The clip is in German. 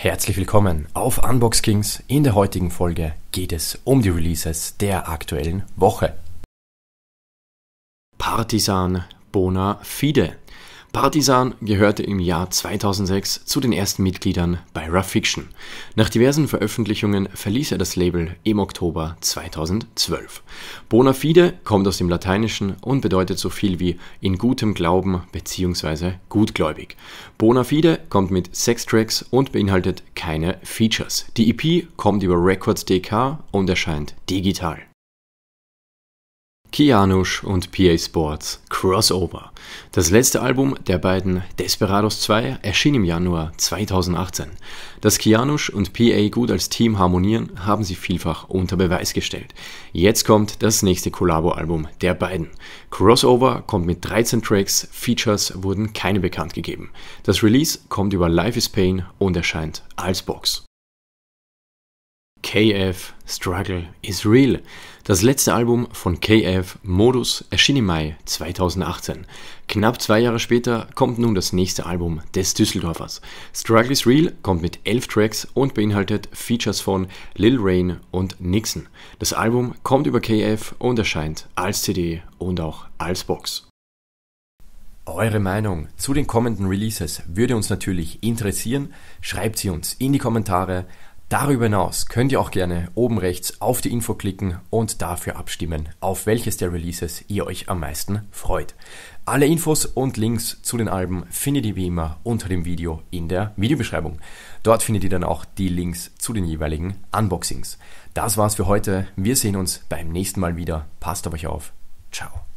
Herzlich willkommen auf Unbox Kings. In der heutigen Folge geht es um die Releases der aktuellen Woche. Partisan Bona Fide Partisan gehörte im Jahr 2006 zu den ersten Mitgliedern bei Rough Fiction. Nach diversen Veröffentlichungen verließ er das Label im Oktober 2012. Bona fide kommt aus dem Lateinischen und bedeutet so viel wie in gutem Glauben bzw. gutgläubig. Bona fide kommt mit sechs Tracks und beinhaltet keine Features. Die EP kommt über Records DK und erscheint digital. Kianush und PA Sports Crossover. Das letzte Album der beiden Desperados 2 erschien im Januar 2018. Dass Kianush und PA gut als Team harmonieren, haben sie vielfach unter Beweis gestellt. Jetzt kommt das nächste Collabo-Album der beiden. Crossover kommt mit 13 Tracks, Features wurden keine bekannt gegeben. Das Release kommt über Life is Pain und erscheint als Box. KF Struggle is Real. Das letzte Album von KF Modus erschien im Mai 2018. Knapp zwei Jahre später kommt nun das nächste Album des Düsseldorfers. Struggle is Real kommt mit elf Tracks und beinhaltet Features von Lil Rain und Nixon. Das Album kommt über KF und erscheint als CD und auch als Box. Eure Meinung zu den kommenden Releases würde uns natürlich interessieren. Schreibt sie uns in die Kommentare. Darüber hinaus könnt ihr auch gerne oben rechts auf die Info klicken und dafür abstimmen, auf welches der Releases ihr euch am meisten freut. Alle Infos und Links zu den Alben findet ihr wie immer unter dem Video in der Videobeschreibung. Dort findet ihr dann auch die Links zu den jeweiligen Unboxings. Das war's für heute. Wir sehen uns beim nächsten Mal wieder. Passt auf euch auf. Ciao.